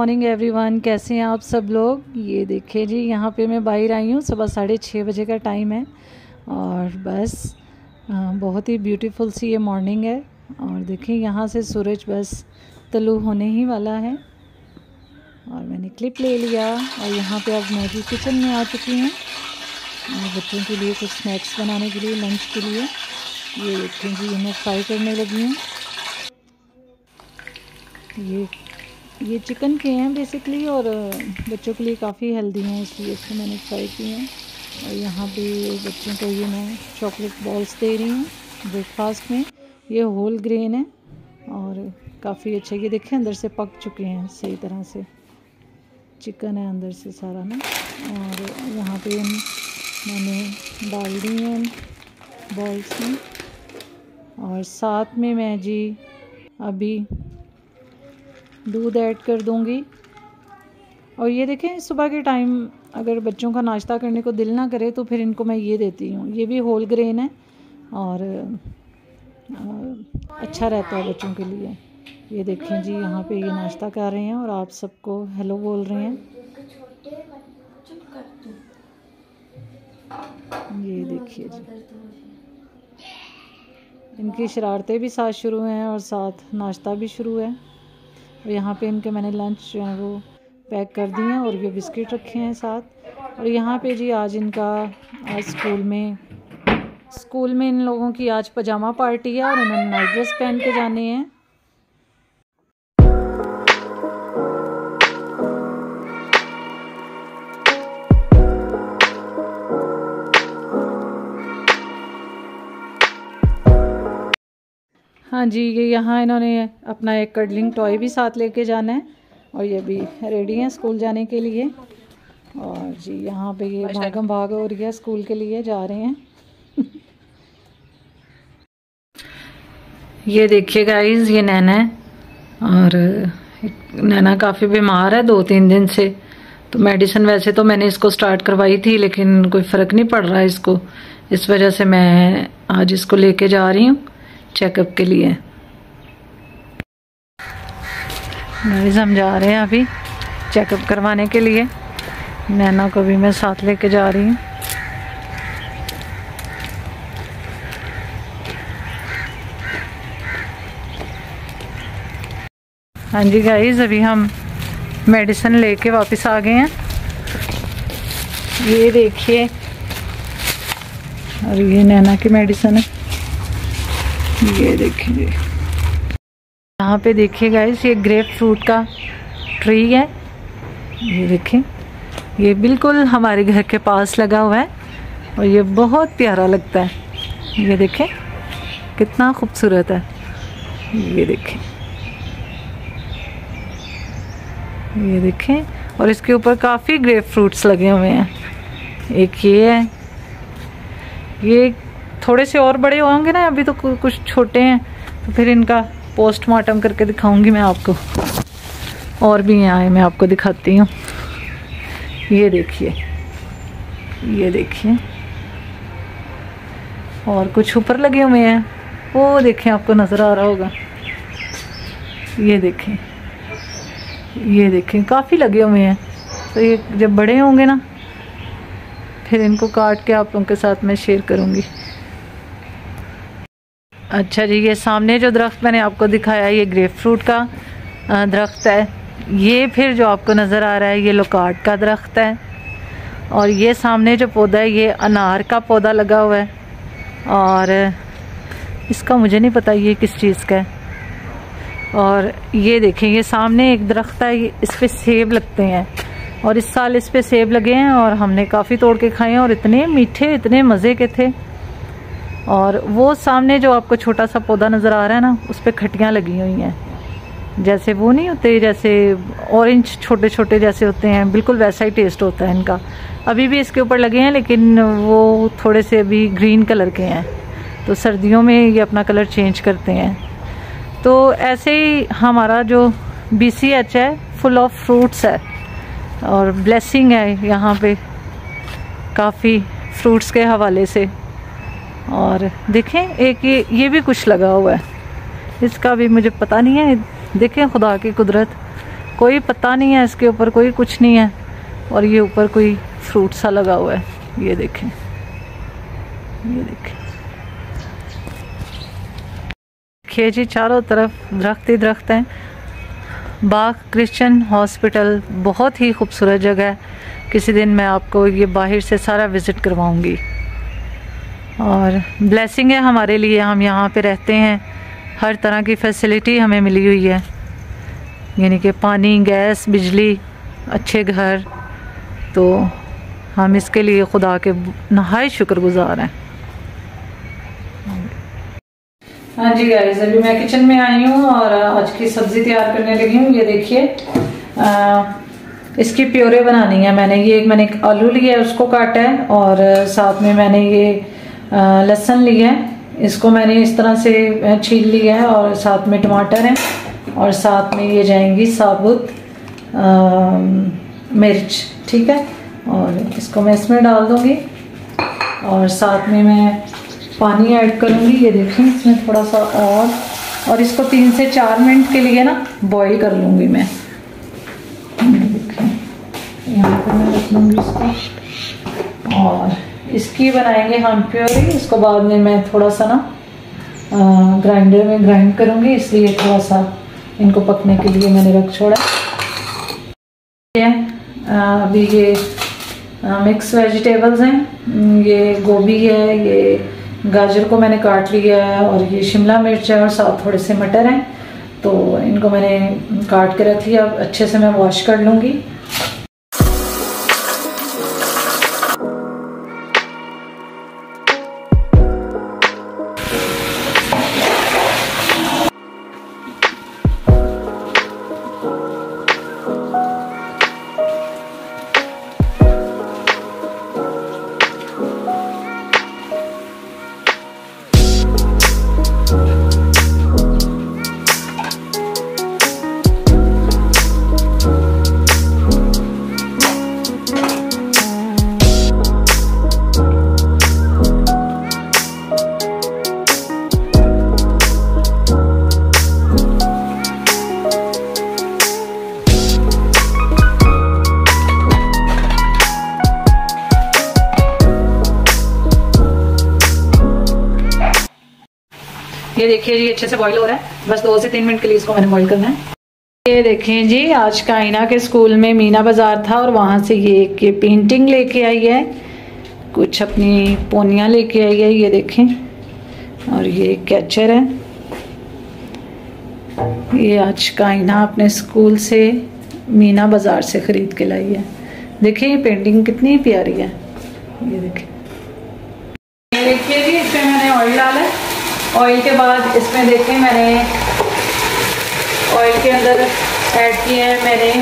Morning everyone कैसे हैं आप सब लोग? ये देखिए जी, यहाँ पे मैं बाहर आई हूँ। सुबह साढ़े छः बजे का टाइम है। और बस बहुत ही ब्यूटीफुल सी ये मॉर्निंग है। और देखिए यहाँ से सूरज बस तलु होने ही वाला है। और मैंने क्लिप ले लिया। और यहाँ पे अब मैं भी किचन में आ चुकी हूँ। बच्चों के लिए कुछ स्नैक्स बनाने के लिए लंच के लिए। ये देखिए जी, मैं फ्राई करने लगी हूँ। ये ये चिकन के हैं बेसिकली और बच्चों के लिए काफ़ी हेल्दी हैं, इसलिए इसको मैंने फ्राई किए हैं। और यहाँ पे बच्चों को ये मैं चॉकलेट बॉल्स दे रही हूँ ब्रेकफास्ट में। ये होल ग्रेन है और काफ़ी अच्छा ये देखें अंदर से पक चुके हैं सही तरह से। चिकन है अंदर से सारा ना। और यहाँ पे मैंने डाल दी हैं बॉल्स में। और साथ में मैं जी अभी दूध ऐड कर दूँगी। और ये देखें, सुबह के टाइम अगर बच्चों का नाश्ता करने को दिल ना करे तो फिर इनको मैं ये देती हूँ। ये भी होल ग्रेन है और अच्छा रहता है बच्चों के लिए। ये देखें जी, यहाँ पे ये नाश्ता कर रहे हैं और आप सबको हेलो बोल रहे हैं। ये देखिए जी। इनकी शरारतें भी साथ शुरू हैं और साथ नाश्ता भी शुरू है। और यहाँ पे इनके मैंने लंच जो है वो पैक कर दिए हैं और ये बिस्किट रखे हैं साथ। और यहाँ पे जी आज इनका आज स्कूल में स्कूल में इन लोगों की आज पजामा पार्टी है और इन्होंने नाइट ड्रेस पहन के जाने हैं। हाँ जी ये यहाँ इन्होंने अपना एक कडलिंग टॉय भी साथ लेके जाना है और ये भी रेडी हैं स्कूल जाने के लिए। और जी यहाँ पे ये भागम भाग हो रही है स्कूल के लिए जा रहे हैं। ये देखिए गाइज़ ये नैना है और नैना काफ़ी बीमार है दो तीन दिन से। तो मेडिसिन वैसे तो मैंने इसको स्टार्ट करवाई थी लेकिन कोई फ़र्क नहीं पड़ रहा है इसको। इस वजह से मैं आज इसको लेके जा रही हूँ। चेकअप के लिए। गाइस हम जा रहे हैं अभी चेकअप करवाने के लिए। नैना को भी मैं साथ लेके जा रही हूँ। हाँ जी गाइज़ अभी हम मेडिसिन लेके वापस आ गए हैं। ये देखिए, और ये नैना की मेडिसिन है। ये देखिए। यहाँ पे देखिए गाइस ये ग्रेप फ्रूट का ट्री है। ये देखें ये बिल्कुल हमारे घर के पास लगा हुआ है और ये बहुत प्यारा लगता है। ये देखें कितना खूबसूरत है। ये देखें ये देखें और इसके ऊपर काफ़ी ग्रेप फ्रूट्स लगे हुए हैं। एक ये है, ये थोड़े से और बड़े होंगे ना, अभी तो कुछ छोटे हैं तो फिर इनका पोस्टमार्टम करके दिखाऊँगी मैं आपको। और भी यहाँ मैं आपको दिखाती हूँ। ये देखिए ये देखिए। और कुछ ऊपर लगे हुए हैं, वो देखें, आपको नज़र आ रहा होगा। ये देखें ये देखें, काफ़ी लगे हुए हैं। तो ये जब बड़े होंगे ना, फिर इनको काट के आप लोगों के साथ मैं शेयर करूँगी। अच्छा जी, ये सामने जो दरख्त मैंने आपको दिखाया, ये ग्रेप फ्रूट का दरख्त है। ये फिर जो आपको नज़र आ रहा है, ये लोकाट का दरख्त है। और ये सामने जो पौधा है, ये अनार का पौधा लगा हुआ है। और इसका मुझे नहीं पता ये किस चीज़ का है। और ये देखें, ये सामने एक दरख्त है, इस पर सेब लगते हैं। और इस साल इस पर सेब लगे हैं और हमने काफ़ी तोड़ के खाए हैं और इतने मीठे, इतने मज़े के थे। और वो सामने जो आपको छोटा सा पौधा नज़र आ रहा है ना, उस पर खटियाँ लगी हुई हैं। जैसे वो नहीं होते, जैसे ऑरेंज छोटे छोटे जैसे होते हैं, बिल्कुल वैसा ही टेस्ट होता है इनका। अभी भी इसके ऊपर लगे हैं, लेकिन वो थोड़े से अभी ग्रीन कलर के हैं। तो सर्दियों में ये अपना कलर चेंज करते हैं। तो ऐसे ही हमारा जो बी सी एच है फुल ऑफ़ फ्रूट्स है। और ब्लेसिंग है यहाँ पे काफ़ी फ्रूट्स के हवाले से। और देखें, एक ये ये भी कुछ लगा हुआ है। इसका भी मुझे पता नहीं है। देखें, खुदा की कुदरत। कोई पता नहीं है इसके ऊपर, कोई कुछ नहीं है। और ये ऊपर कोई फ्रूट सा लगा हुआ है। ये देखें। ये देखें। देखिए जी चारों तरफ़ दरख्त ही दरख्त हैं। बाग क्रिश्चियन हॉस्पिटल बहुत ही खूबसूरत जगह है। किसी दिन मैं आपको ये बाहर से सारा विज़िट करवाऊँगी। और ब्लेसिंग है हमारे लिए, हम यहाँ पे रहते हैं। हर तरह की फैसिलिटी हमें मिली हुई है। यानी कि पानी गैस बिजली, अच्छे घर। तो हम इसके लिए खुदा के नहाय शुक्रगुजार हैं। हाँ जी गाइस अभी मैं किचन में आई हूँ और आज की सब्ज़ी तैयार करने लगी हूँ। ये देखिए इसकी प्योरे बनानी है मैंने। ये एक मैंने एक आलू लिया है, उसको काटा है और साथ में मैंने ये लहसन लिया है। इसको मैंने इस तरह से छील लिया है और साथ में टमाटर हैं और साथ में ये जाएँगी साबुत मिर्च, ठीक है? और इसको मैं इसमें डाल दूँगी और साथ में मैं पानी ऐड करूँगी। ये देखें इसमें थोड़ा सा और और इसको तीन से चार मिनट के लिए ना बॉईल कर लूँगी मैं। देखें यहाँ पर मैं रख लूँगी इसको। और इसकी बनाएँगे हम प्योरी इसको बाद में मैं थोड़ा सा ना ग्राइंडर में ग्राइंड करूँगी, इसलिए थोड़ा सा इनको पकने के लिए मैंने रख छोड़ा अभी ये मिक्स वेजिटेबल्स हैं। ये गोभी है, ये गाजर को मैंने काट लिया है और ये शिमला मिर्च है और साथ थोड़े से मटर हैं। तो इनको मैंने काट के रख लिया, अब अच्छे से मैं वॉश कर लूँगी। ये देखिए जी, अच्छे से बॉईल हो रहा है। बस दो से तीन मिनट के लिए इसको मैंने बॉईल करना है। ये देखें जी, आज काइना के स्कूल में मीना बाज़ार था और वहाँ से ये एक ये पेंटिंग लेके आई है। कुछ अपनी पोनियाँ लेके आई है, ये देखें। और ये कैचर है। ये आज काइना अपने स्कूल से मीना बाज़ार से ख़रीद के लाई है। देखिए ये पेंटिंग कितनी प्यारी है। ये देखें। देखिए जी, इसमें मैंने ऑयल डाला है। ऑयल के बाद इसमें देखें मैंने ऑयल के अंदर ऐड किए हैं मैंने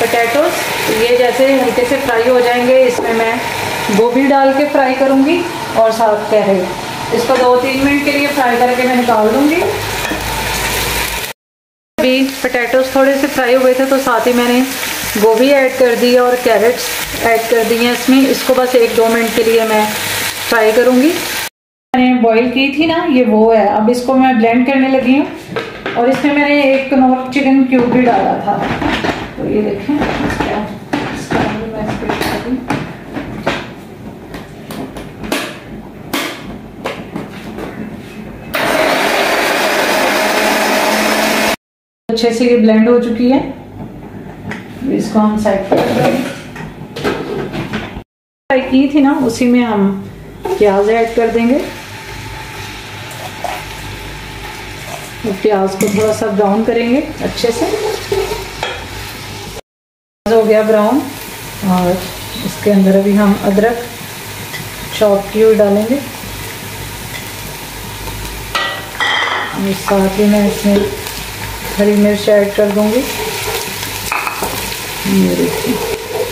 पटैटोस ये जैसे हल्के से फ्राई हो जाएँगे, इसमें मैं गोभी डाल के फ्राई करूँगी और साथ कैरेट इसको दो तीन मिनट के लिए फ्राई करके मैं निकाल दूँगी। अभी पटैटोस थोड़े से फ्राई हुए थे तो साथ ही मैंने गोभी ऐड कर दी और कैरेट्स ऐड कर दी हैं इसमें। इसको बस एक दो मिनट के लिए मैं फ्राई करूँगी। मैंने बॉईल की थी ना, ये वो है। अब इसको मैं ब्लेंड करने लगी हूँ। और इसमें मैंने एक कनौर चिकन क्यूब भी डाला था। तो ये देखें अच्छे से ये ब्लेंड हो चुकी है। इसको हम साइड पर की थी ना, उसी में हम प्याज ऐड कर देंगे तो प्याज को थोड़ा सा ब्राउन करेंगे अच्छे से। प्याज हो गया ब्राउन और इसके अंदर अभी हम अदरक चॉप की हुई डालेंगे। साथ ही मैं इसमें हरी मिर्च ऐड कर दूँगी।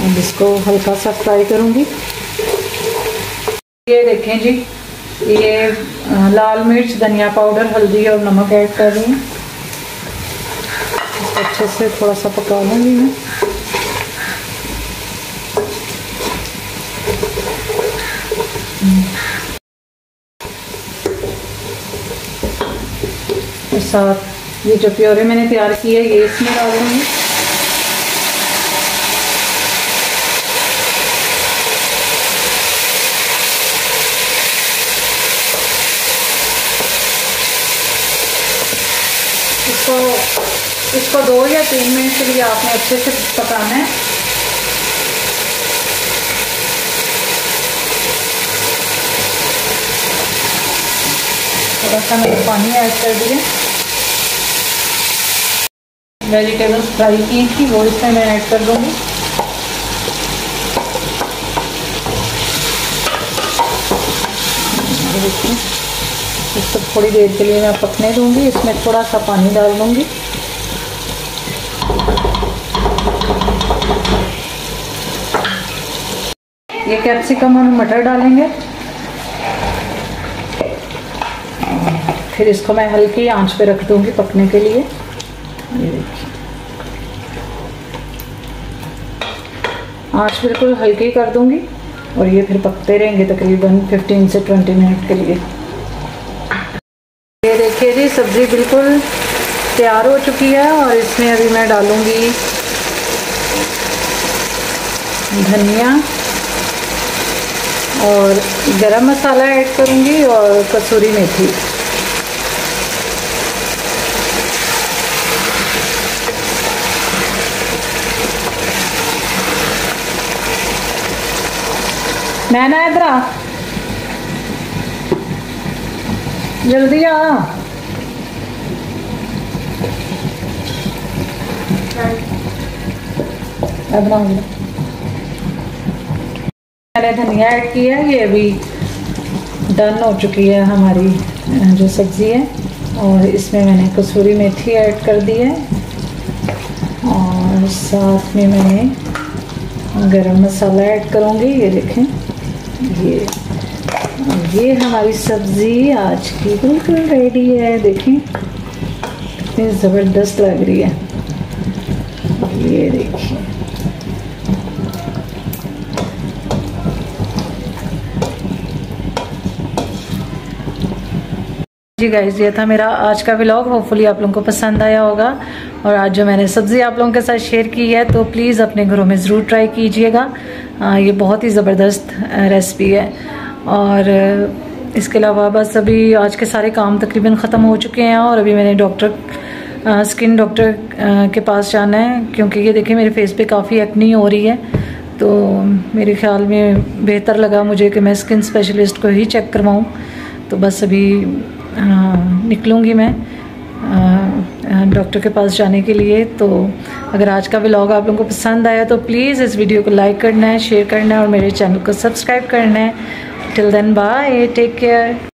अब इसको हल्का सा फ्राई करूँगी। ये देखें जी ये लाल मिर्च, धनिया पाउडर, हल्दी और नमक ऐड कर रही हूँ। अच्छे से थोड़ा सा पका लूँगी मैं। साथ, ये जो प्योरे मैंने तैयार की है, ये इसमें डाल इसको दो या तीन मिनट के लिए आपने अच्छे से पकाना है। थोड़ा सा मैंने पानी ऐड कर दिया। वेजिटेबल्स फ्राई की थी, वो इसमें मैं ऐड कर दूँगी। इसको थोड़ी देर के लिए मैं पकने दूँगी, इसमें थोड़ा सा पानी डाल दूँगी। ये कैप्सिकम हम मटर डालेंगे। फिर इसको मैं हल्की आँच पे रख दूँगी पकने के लिए। ये देखिए। आँच बिल्कुल हल्की कर दूँगी और ये फिर पकते रहेंगे तकरीबन 15 से 20 मिनट के लिए। ये देखिए जी, सब्ज़ी बिल्कुल तैयार हो चुकी है और इसमें अभी मैं डालूँगी धनिया। और गरम मसाला ऐड करूँगी और कसूरी मेथी। नैना इधर जल्दी आ। मैंने धनिया ऐड किया है, ये अभी डन हो चुकी है हमारी जो सब्ज़ी है। और इसमें मैंने कसूरी मेथी ऐड कर दी है। और साथ में मैंने गरम मसाला ऐड करूँगी, ये देखें। ये ये हमारी सब्ज़ी आज की बिल्कुल रेडी है, देखें। कितनी ज़बरदस्त लग रही है। ये देखिए जी गाइज़ ये था मेरा आज का व्लॉग होपफुली आप लोगों को पसंद आया होगा. और आज जो मैंने सब्ज़ी आप लोगों के साथ शेयर की है तो प्लीज़ अपने घरों में ज़रूर ट्राई कीजिएगा. ये बहुत ही ज़बरदस्त रेसिपी है. और इसके अलावा बस अभी आज के सारे काम तकरीबन ख़त्म हो चुके हैं और अभी मैंने डॉक्टर स्किन डॉक्टर के पास जाना है, क्योंकि ये देखिए मेरे फेस पे काफ़ी एक्नी हो रही है. तो मेरे ख्याल में बेहतर लगा मुझे कि मैं स्किन स्पेशलिस्ट को ही चेक करवाऊँ. तो बस अभी निकलूँगी मैं डॉक्टर के पास जाने के लिए। तो अगर आज का व्लॉग आप लोगों को पसंद आया तो प्लीज़ इस वीडियो को लाइक करना है शेयर करना है और मेरे चैनल को सब्सक्राइब करना है। Till then bye take care